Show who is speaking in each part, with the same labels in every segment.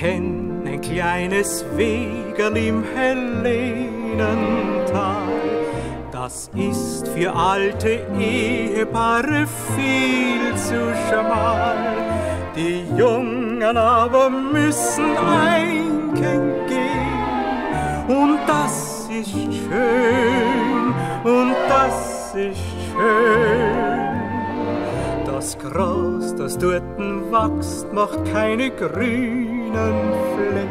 Speaker 1: kenn ein kleines Wegerl im Helenental. Das ist für alte Ehepaare viel zu schmal. Die Jungen aber müssen einkern gehen. Und das ist schön, und das ist schön. Das Gras, das dorten wächst, macht keine grünen Fleck.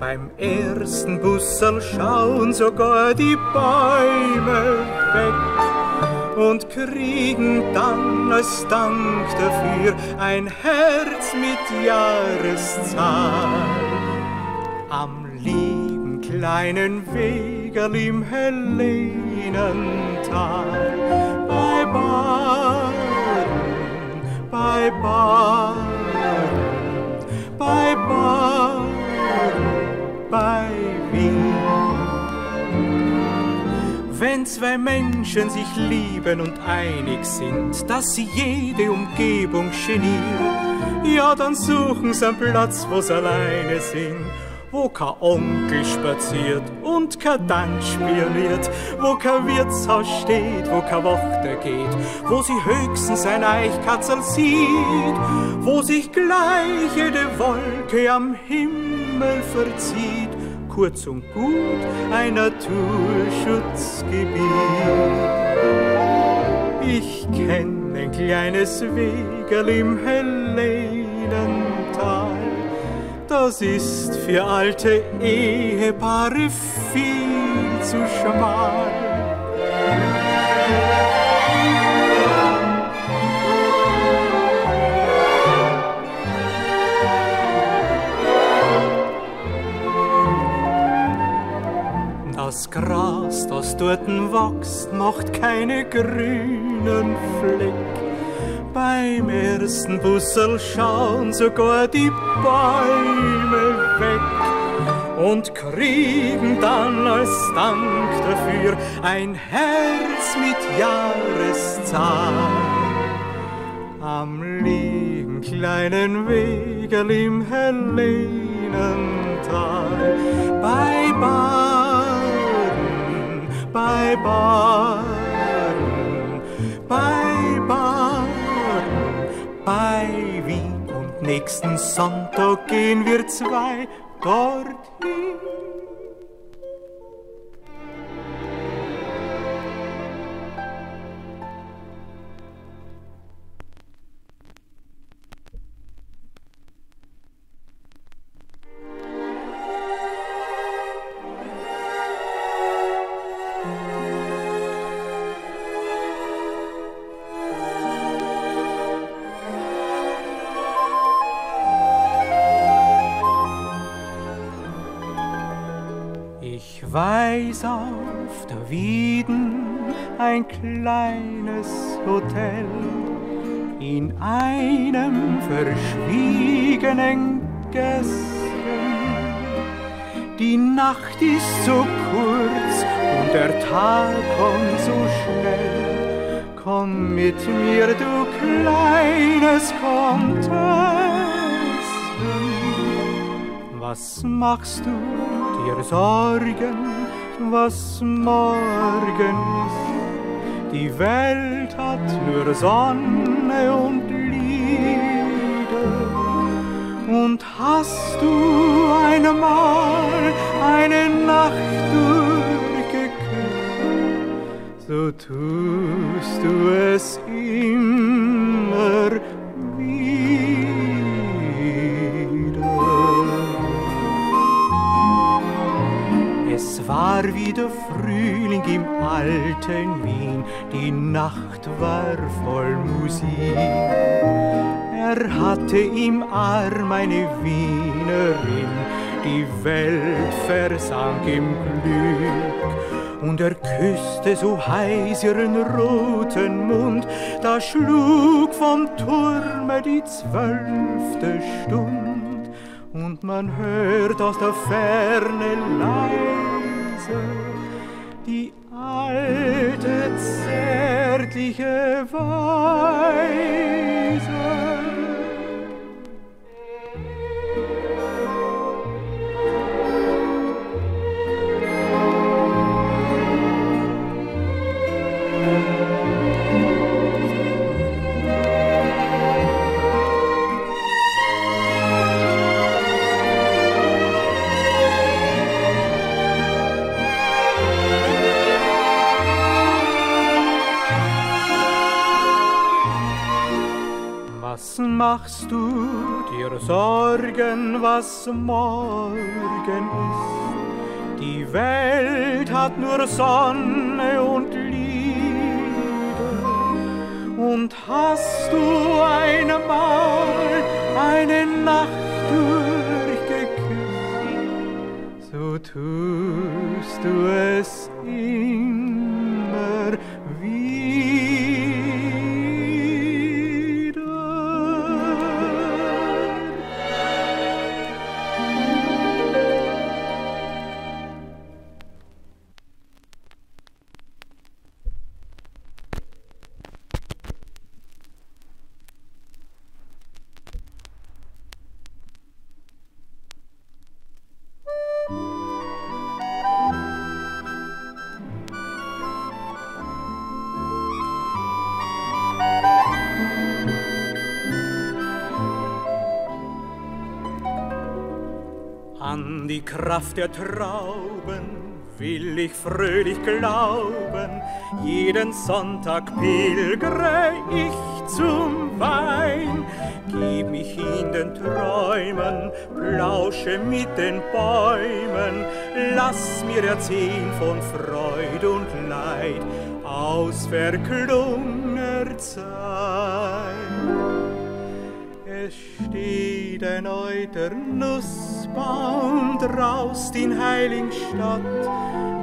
Speaker 1: Beim ersten Bussel schauen sogar die Bäume weg und kriegen dann als Dank dafür ein Herz mit Jahreszahl. Am lieben kleinen Wegerl im Helenental bei Baren, bei Baren, bei Baren, bei Wien. Wenn zwei Menschen sich lieben und einig sind, dass sie jede Umgebung genieren, ja, dann suchen sie einen Platz, wo sie alleine sind wo kein Onkel spaziert und kein Tanz spioniert, wo kein Wirtshaus steht, wo kein Wächter geht, wo sie höchstens ein Eichkatzel sieht, wo sich gleich jede Wolke am Himmel verzieht, kurz und gut ein Naturschutzgebiet. Ich kenn ein kleines Wegerl im Helenental, das ist für alte Ehepaare viel zu schmal. Das Gras, das dorten wächst, macht keine grünen Fleck. Beim ersten Bussel schauen sogar die Bäume weg und kriegen dann als Dank dafür ein Herz mit Jahreszahl. Am lieben kleinen Wegerl im Helenental bei Baden, bei Baden, nächsten Sonntag gehen wir zwei dorthin. Weiß auf der Wieden ein kleines Hotel in einem verschwiegenen Gässchen. Die Nacht ist so kurz und der Tag kommt so schnell. Komm mit mir, du kleines Komtessen. Was machst du dir Sorgen, was morgen ist? Die Welt hat nur Sonne und Lieder. Und hast du einmal eine Nacht durchgeküsst, so tust du es immer war wieder Frühling im alten Wien, die Nacht war voll Musik. Er hatte im Arm eine Wienerin, die Welt versank im Glück. Und er küsste so heiß ihren roten Mund, da schlug vom Turme die zwölfte Stund. Und man hört aus der Ferne leise die alte zärtliche Weise. Machst du dir Sorgen, was morgen ist? Die Welt hat nur Sonne und Liebe. Und hast du einmal eine Nacht durchgeküsst, so tust du es immer Kraft der Trauben will ich fröhlich glauben, jeden Sonntag pilgere ich zum Wein. Gib mich in den Träumen, plausche mit den Bäumen, lass mir erzählen von Freud und Leid aus verklungener Zeit. Es steht ein euter Nussbaum draust in Heiligenstadt,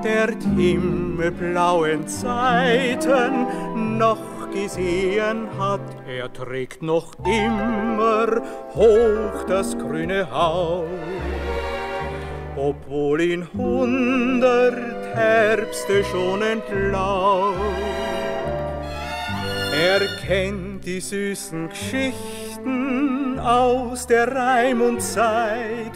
Speaker 1: der himmelblauen Zeiten noch gesehen hat. Er trägt noch immer hoch das grüne Haupt, obwohl ihn hundert Herbste schon entlaubt. Er kennt die süßen Geschichten, Geschichten aus der Reim und Zeit,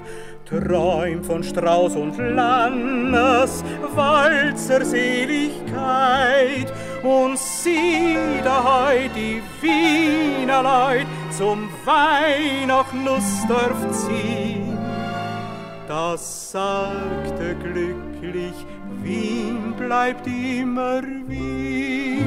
Speaker 1: träumt von Strauß und Lannes, Walzer Seligkeit und sieht heut die Wiener Leut zum Wein nach Nussdorf ziehen. Das sagte glücklich, Wien bleibt immer Wien.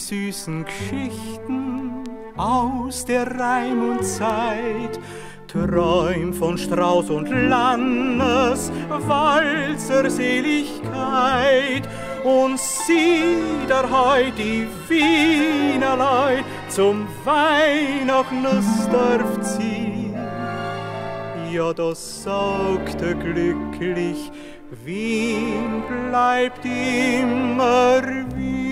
Speaker 1: Süßen Geschichten aus der Reim und Zeit. Träum von Strauß und Lannes, Walzer Seligkeit und sieh da heut die Wiener Leut zum Wein nach Nussdorf ziehen. Ja, das sagte glücklich, Wien bleibt immer Wien.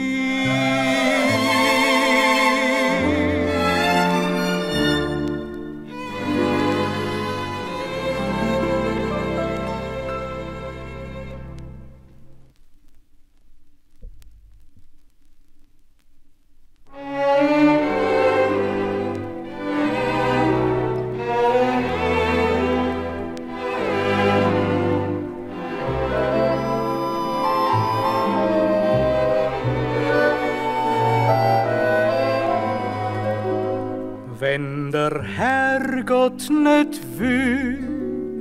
Speaker 1: Gott nicht will,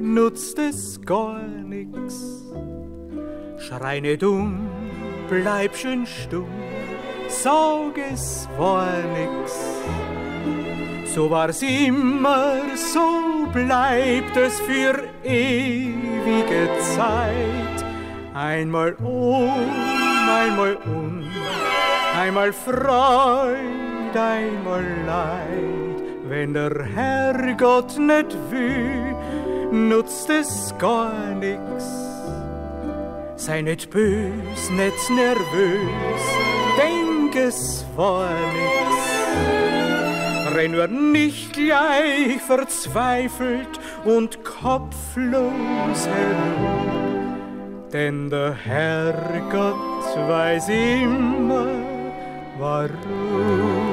Speaker 1: nutzt es gar nix. Schrei nicht um, bleib schön stumm, sag es war nix. So war's immer, so bleibt es für ewige Zeit. Einmal um, einmal un, einmal Freud, einmal Leid. Wenn der Herrgott nicht will, nutzt es gar nix. Sei nicht bös, nicht nervös, denk es war nix. Renn nur nicht gleich verzweifelt und kopflos herum, denn der Herrgott weiß immer, warum.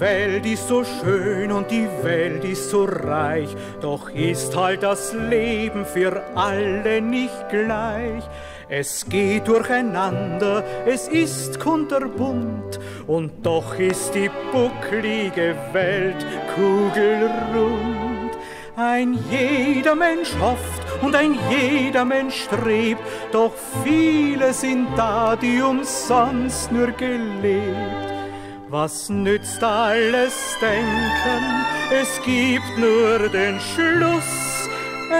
Speaker 1: Welt ist so schön und die Welt ist so reich, doch ist halt das Leben für alle nicht gleich. Es geht durcheinander, es ist kunterbunt, und doch ist die bucklige Welt kugelrund. Ein jeder Mensch hofft und ein jeder Mensch strebt, doch viele sind da, die umsonst nur gelebt. Was nützt alles Denken? Es gibt nur den Schluss.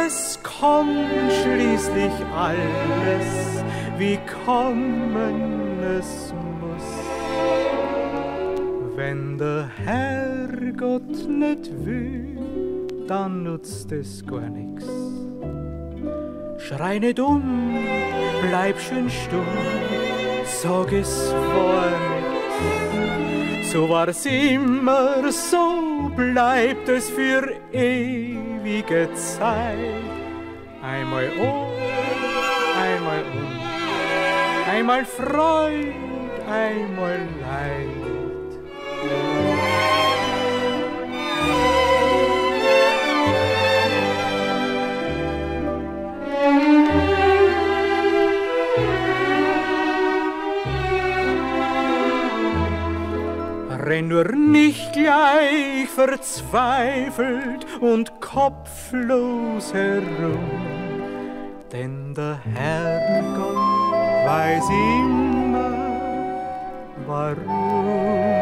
Speaker 1: Es kommt schließlich alles, wie kommen es muss. Wenn der Herrgott nicht will, dann nutzt es gar nix. Schrei nicht um, bleib schön stumm, sag es vor nix. So war's immer, so bleibt es für ewige Zeit. Einmal um, einmal um, einmal Freud, einmal Leid. Renn nur nicht gleich verzweifelt und kopflos herum, denn der Herrgott weiß immer warum.